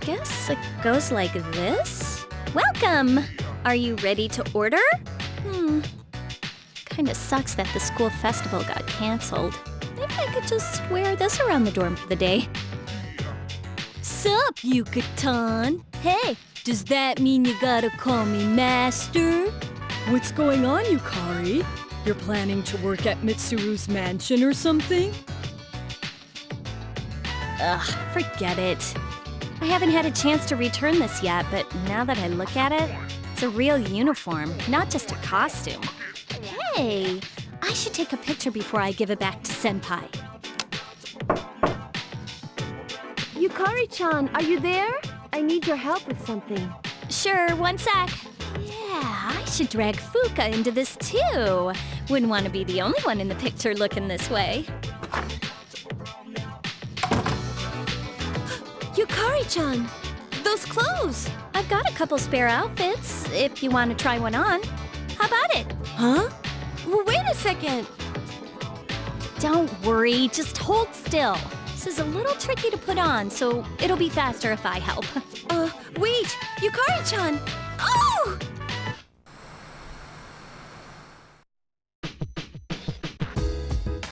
guess it goes like this. Welcome! Are you ready to order? Hmm. Kinda sucks that the school festival got cancelled. Maybe I could just wear this around the dorm for the day. Sup, Yuka-tan? Hey, does that mean you gotta call me master? What's going on, Yukari? You're planning to work at Mitsuru's mansion or something? Ugh, forget it. I haven't had a chance to return this yet, but now that I look at it, it's a real uniform, not just a costume. Hey, I should take a picture before I give it back to Senpai. Yukari-chan, are you there? I need your help with something. Sure, one sec. Yeah, I should drag Fuuka into this too. Wouldn't want to be the only one in the picture looking this way. Yukari-chan, those clothes. I've got a couple spare outfits, if you want to try one on. How about it? Huh? Well, wait a second. Don't worry, just hold still. This is a little tricky to put on, so it'll be faster if I help. Uh, wait, Yukari-chan. Oh!